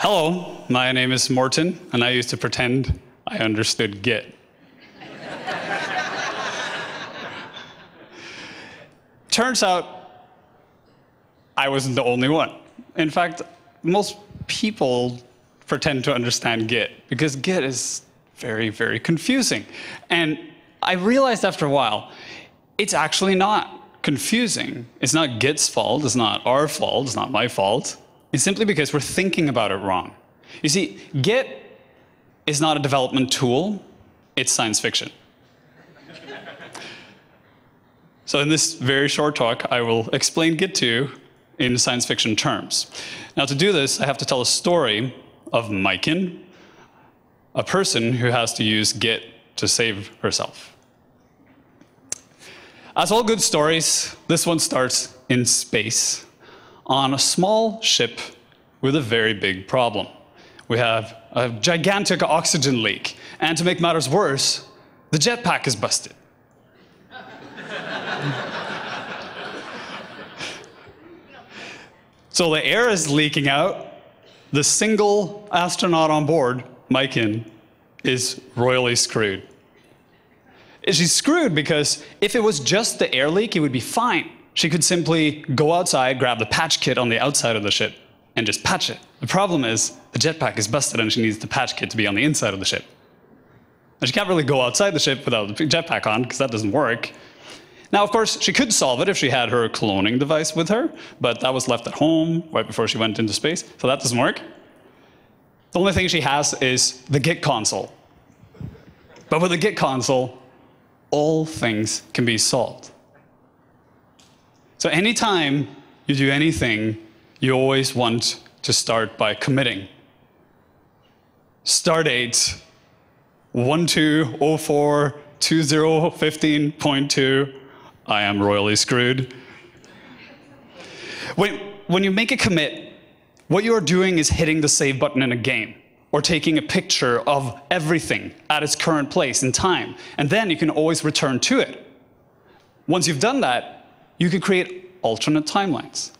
Hello, my name is Morten, and I used to pretend I understood Git. Turns out I wasn't the only one. In fact, most people pretend to understand Git because Git is very, very confusing. And I realized after a while, it's actually not confusing. It's not Git's fault, it's not our fault, it's not my fault. It's simply because we're thinking about it wrong. You see, Git is not a development tool, it's science fiction. so in this very short talk, I will explain Git to you in science fiction terms. Now to do this, I have to tell a story of Maiken, a person who has to use Git to save herself. As all good stories, this one starts in space on a small ship with a very big problem. We have a gigantic oxygen leak, and to make matters worse, the jetpack is busted. so the air is leaking out. The single astronaut on board, Maiken, is royally screwed. She's screwed because if it was just the air leak, it would be fine she could simply go outside, grab the patch kit on the outside of the ship, and just patch it. The problem is the jetpack is busted and she needs the patch kit to be on the inside of the ship. And she can't really go outside the ship without the jetpack on because that doesn't work. Now, of course, she could solve it if she had her cloning device with her, but that was left at home right before she went into space, so that doesn't work. The only thing she has is the Git console. But with the Git console, all things can be solved. So anytime you do anything, you always want to start by committing. Start date 12042015.2. I am royally screwed. When, when you make a commit, what you are doing is hitting the save button in a game or taking a picture of everything at its current place in time. And then you can always return to it. Once you've done that, you can create alternate timelines.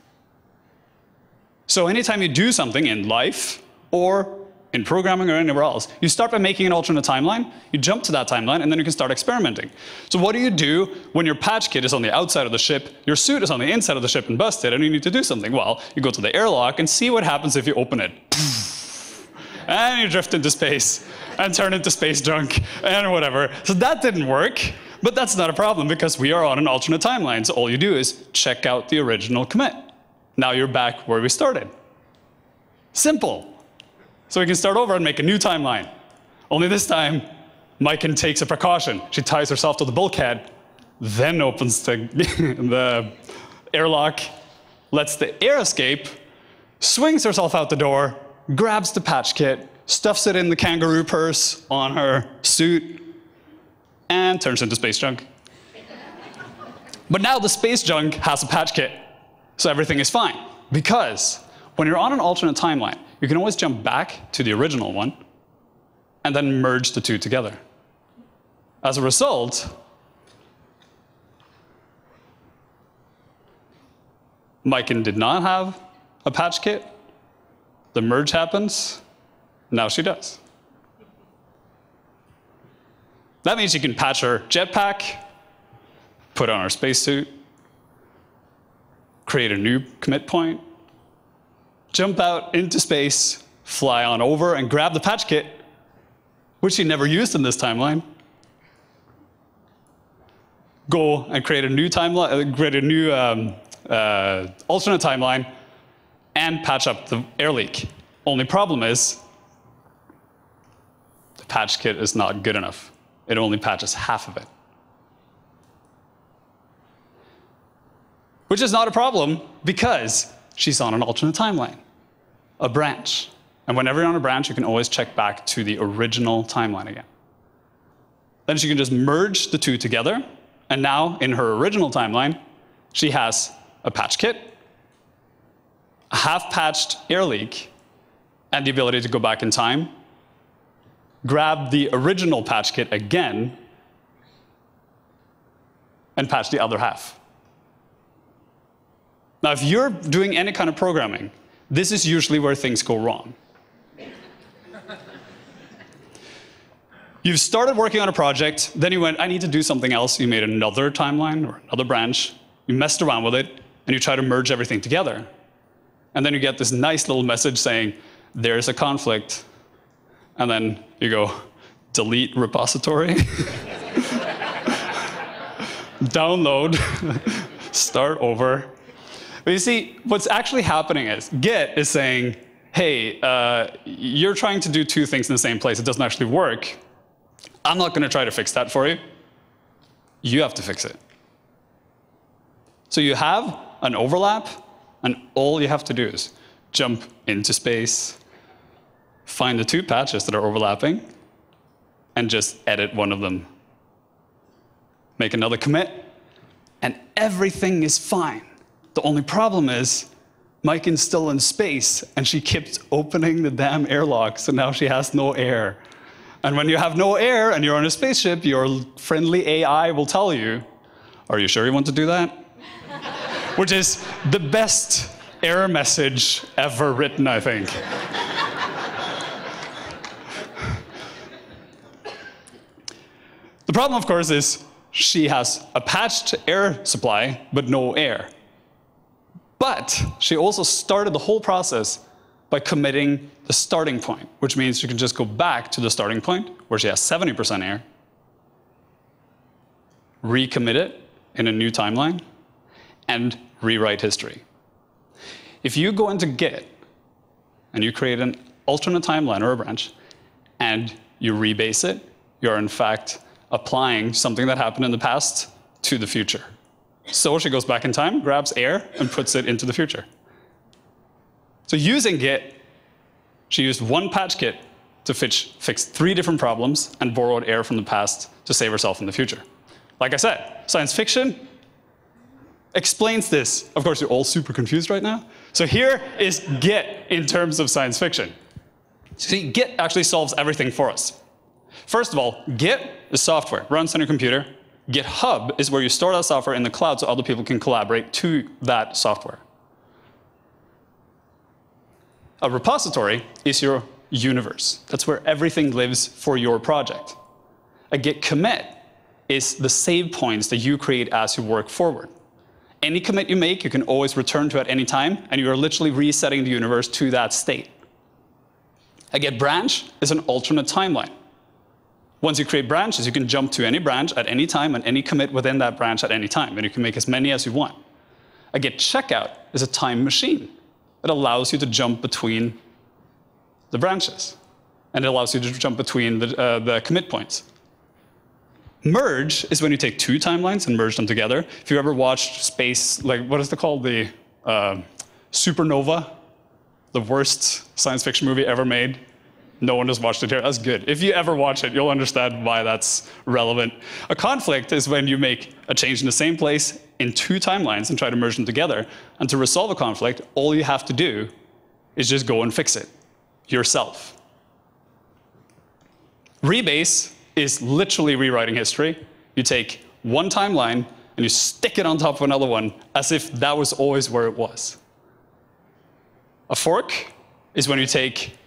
So anytime you do something in life or in programming or anywhere else, you start by making an alternate timeline, you jump to that timeline, and then you can start experimenting. So what do you do when your patch kit is on the outside of the ship, your suit is on the inside of the ship and busted, and you need to do something? Well, you go to the airlock and see what happens if you open it. and you drift into space and turn into space junk and whatever. So that didn't work. But that's not a problem because we are on an alternate timeline. So all you do is check out the original commit. Now you're back where we started. Simple. So we can start over and make a new timeline. Only this time, Maiken takes a precaution. She ties herself to the bulkhead, then opens the, the airlock, lets the air escape, swings herself out the door, grabs the patch kit, stuffs it in the kangaroo purse on her suit, and turns into space junk. but now the space junk has a patch kit, so everything is fine. Because when you're on an alternate timeline, you can always jump back to the original one and then merge the two together. As a result, Maiken did not have a patch kit. The merge happens. Now she does. That means you can patch our jetpack, put on our spacesuit, create a new commit point, jump out into space, fly on over, and grab the patch kit, which you never used in this timeline. Go and create a new timeline, uh, create a new um, uh, alternate timeline, and patch up the air leak. Only problem is, the patch kit is not good enough it only patches half of it. Which is not a problem because she's on an alternate timeline, a branch. And whenever you're on a branch, you can always check back to the original timeline again. Then she can just merge the two together. And now, in her original timeline, she has a patch kit, a half patched air leak, and the ability to go back in time grab the original patch kit again and patch the other half. Now, if you're doing any kind of programming, this is usually where things go wrong. You've started working on a project, then you went, I need to do something else. You made another timeline or another branch, you messed around with it, and you try to merge everything together. And then you get this nice little message saying, there's a conflict, and then you go, delete repository, download, start over. But you see, what's actually happening is Git is saying, hey, uh, you're trying to do two things in the same place. It doesn't actually work. I'm not going to try to fix that for you. You have to fix it. So you have an overlap, and all you have to do is jump into space, find the two patches that are overlapping, and just edit one of them. Make another commit, and everything is fine. The only problem is Maiken's still in space, and she keeps opening the damn airlock, so now she has no air. And when you have no air and you're on a spaceship, your friendly AI will tell you, Are you sure you want to do that? Which is the best error message ever written, I think. Problem, of course, is she has a patched air supply, but no air. But she also started the whole process by committing the starting point, which means you can just go back to the starting point where she has 70% air, recommit it in a new timeline, and rewrite history. If you go into Git and you create an alternate timeline or a branch, and you rebase it, you're in fact applying something that happened in the past to the future. So she goes back in time, grabs air, and puts it into the future. So using Git, she used one patch kit to fix, three different problems and borrowed air from the past to save herself in the future. Like I said, science fiction explains this. Of course, you're all super confused right now. So here is Git in terms of science fiction. See, Git actually solves everything for us. First of all, Git is software, runs on your computer. GitHub is where you store that software in the cloud so other people can collaborate to that software. A repository is your universe. That's where everything lives for your project. A git commit is the save points that you create as you work forward. Any commit you make, you can always return to at any time, and you are literally resetting the universe to that state. A git branch is an alternate timeline. Once you create branches, you can jump to any branch at any time and any commit within that branch at any time, and you can make as many as you want. A git checkout is a time machine. It allows you to jump between the branches. And it allows you to jump between the, uh, the commit points. Merge is when you take two timelines and merge them together. If you ever watched Space, like what is it called? The uh, Supernova, the worst science fiction movie ever made. No one has watched it here. That's good. If you ever watch it, you'll understand why that's relevant. A conflict is when you make a change in the same place in two timelines and try to merge them together. And to resolve a conflict, all you have to do is just go and fix it yourself. Rebase is literally rewriting history. You take one timeline and you stick it on top of another one as if that was always where it was. A fork is when you take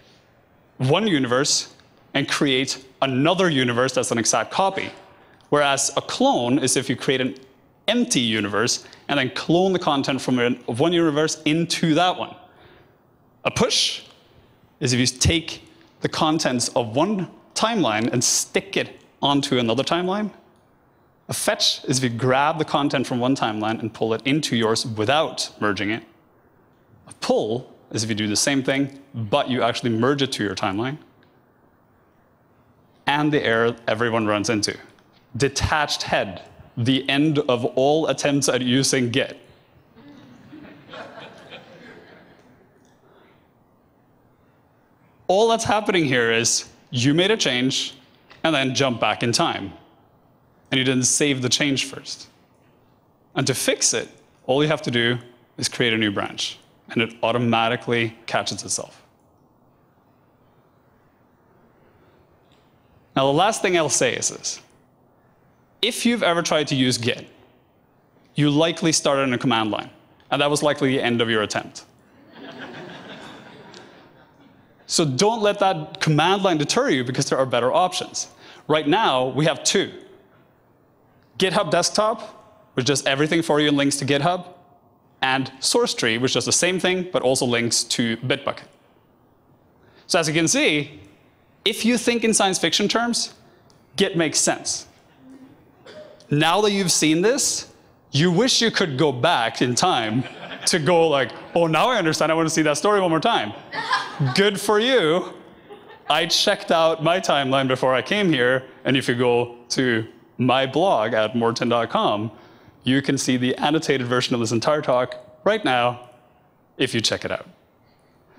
one universe and create another universe that's an exact copy. Whereas a clone is if you create an empty universe and then clone the content from one universe into that one. A push is if you take the contents of one timeline and stick it onto another timeline. A fetch is if you grab the content from one timeline and pull it into yours without merging it. A pull is if you do the same thing, but you actually merge it to your timeline. And the error everyone runs into detached head the end of all attempts at using Git. all that's happening here is you made a change and then jump back in time. And you didn't save the change first. And to fix it, all you have to do is create a new branch, and it automatically catches itself. Now, the last thing I'll say is this if you've ever tried to use Git, you likely started in a command line, and that was likely the end of your attempt. so don't let that command line deter you because there are better options. right now we have two. GitHub Desktop, which does everything for you and links to GitHub, and SourceTree, which does the same thing, but also links to Bitbucket. So as you can see, if you think in science fiction terms, Git makes sense. Now that you've seen this, you wish you could go back in time to go like, oh, now I understand. I want to see that story one more time. Good for you. I checked out my timeline before I came here, and if you go to my blog at mor10.com, you can see the annotated version of this entire talk right now if you check it out.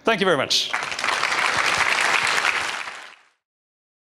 Thank you very much.